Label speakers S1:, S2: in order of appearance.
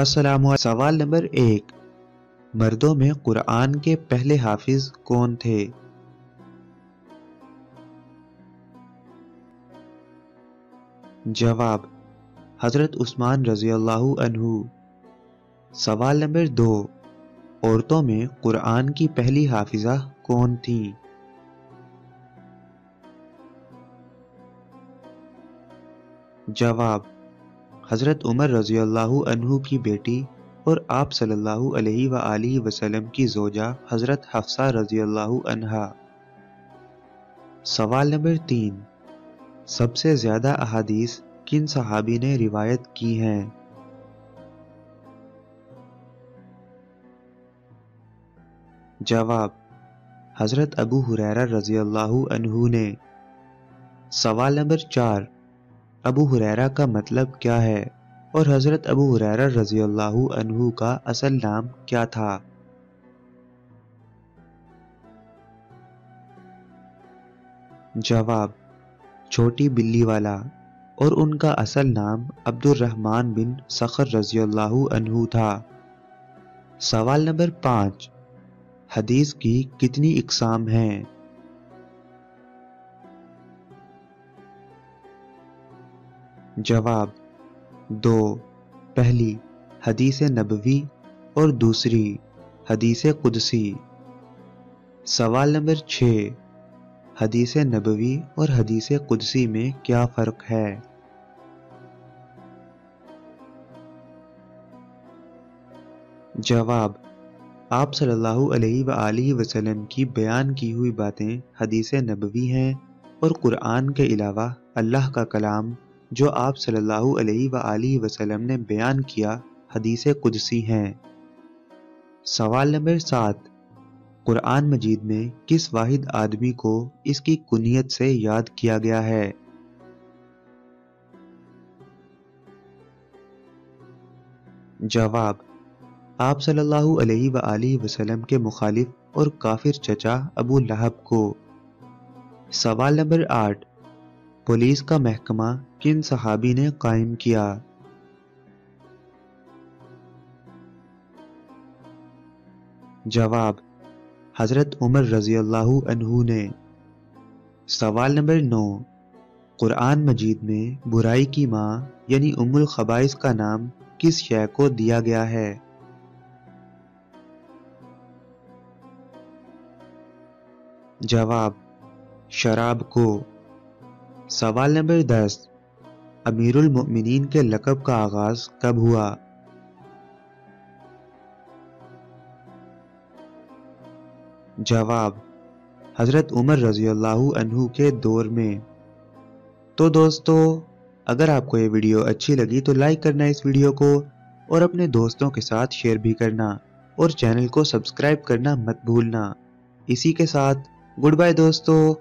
S1: अस्सलाम सवाल नंबर एक, मर्दों में कुरान के पहले हाफिज कौन थे? जवाब, हज़रत उस्मान रज़ी अल्लाह सवाल नंबर दो, औरतों में कुरान की पहली हाफिजा कौन थी? जवाब हज़रत उमर रज़ी अल्लाह की बेटी और आप सल्लल्लाहु अलैहि वसल्लम की जोजा हज़रत हफ्सा रज़ी अल्लाह अनहा। सवाल नंबर तीन। सबसे ज़्यादा अहादीस किन सहाबी ने रिवायत की हैं? जवाब, हज़रत अबू हुरैरा रज़ी अनहु ने। सवाल नंबर चार। अबू हुरैरा का मतलब क्या है? और हज़रत अबू हुरैरा रज़ी अल्लाह का असल नाम क्या था? जवाब, छोटी बिल्ली वाला। और उनका असल नाम अब्दुलरहमान बिन सखर रज़ी अल्लाह अनहु था। सवाल नंबर पाँच, हदीस की कितनी इकसाम हैं? जवाब, दो, पहली हदीस नबवी और दूसरी हदीस कुदसी। सवाल नंबर छ, हदीस नबवी और हदीस कुदसी में क्या फ़र्क है? जवाब, आप सल्लल्लाहु अलैहि वसल्लम की बयान की हुई बातें हदीस नबवी हैं और कुरान के अलावा अल्लाह का कलाम जो आप सल्लल्लाहु अलैहि वसल्लम ने बयान किया, हदीस कुदसी हैं। सवाल नंबर सात, कुरान मजीद में किस वाहिद आदमी को इसकी कुनियत से याद किया गया है? जवाब, आप सल्लल्लाहु अलैहि वसल्लम के मुखालिफ और काफिर चचा अबू लहब को। सवाल नंबर आठ पुलिस का महकमा किन सहाबी ने कायम किया? जवाब, हज़रत उमर रज़ी अल्लाह अनहु ने। सवाल नंबर नौ, कुरान मजीद में बुराई की माँ, यानी उमुल खबाइस का नाम किस शय को दिया गया है? जवाब, शराब को। सवाल नंबर दस, अमीरुल मोमिनीन के लकब का आगाज़ कब हुआ? जवाब, हज़रत उमर रज़ी अनहु के दौर में। तो दोस्तों, अगर आपको ये वीडियो अच्छी लगी तो लाइक करना इस वीडियो को और अपने दोस्तों के साथ शेयर भी करना और चैनल को सब्सक्राइब करना मत भूलना। इसी के साथ गुड बाय दोस्तों।